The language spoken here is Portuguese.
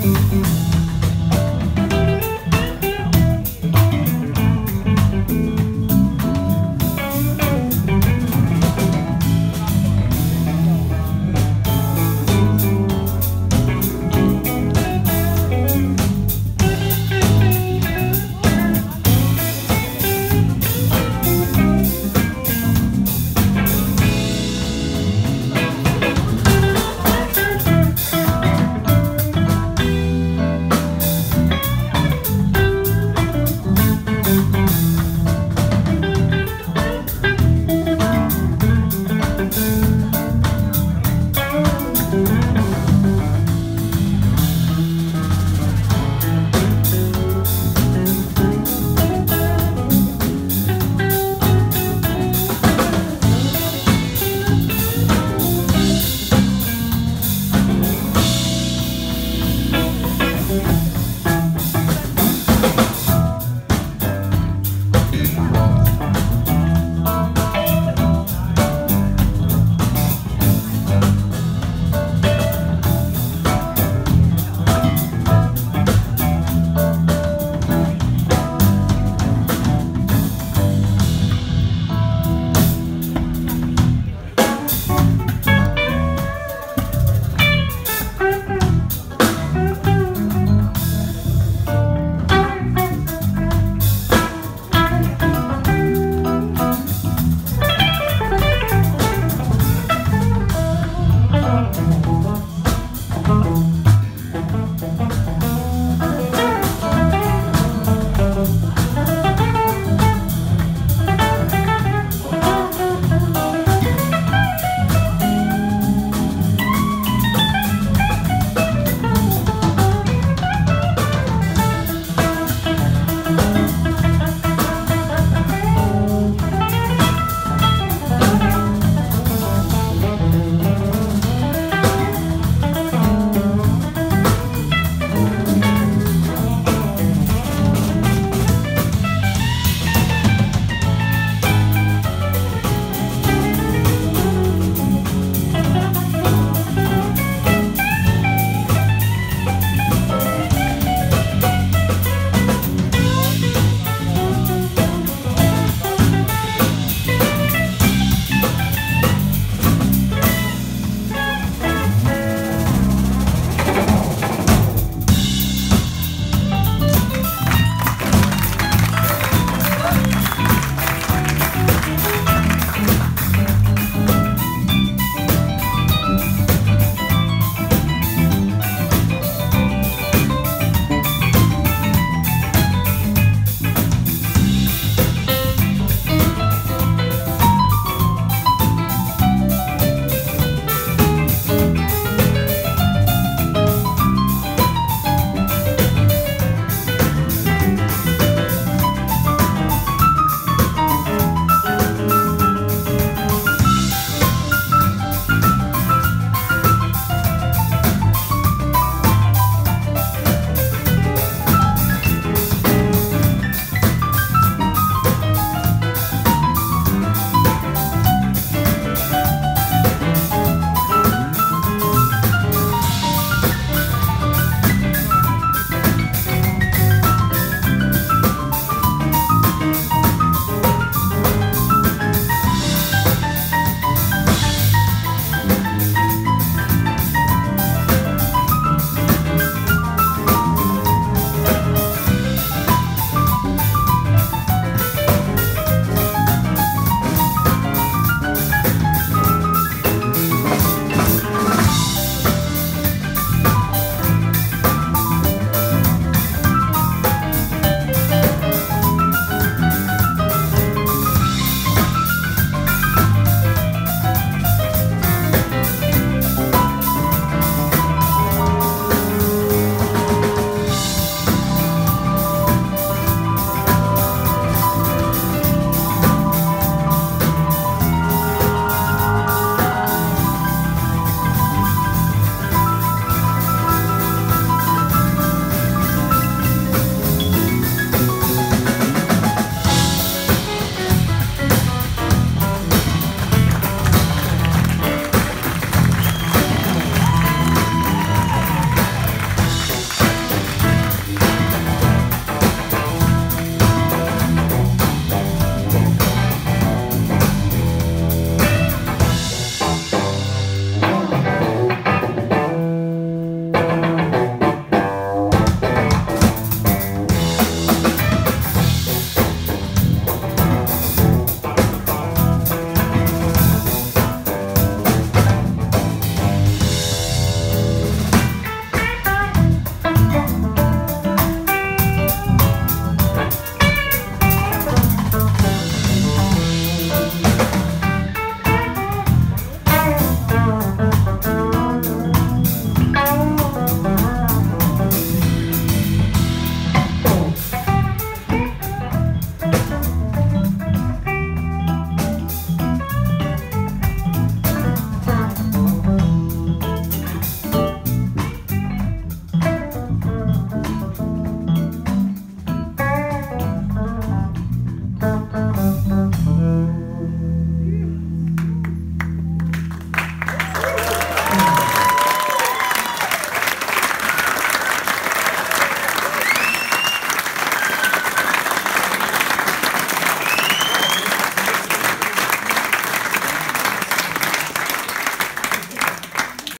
Música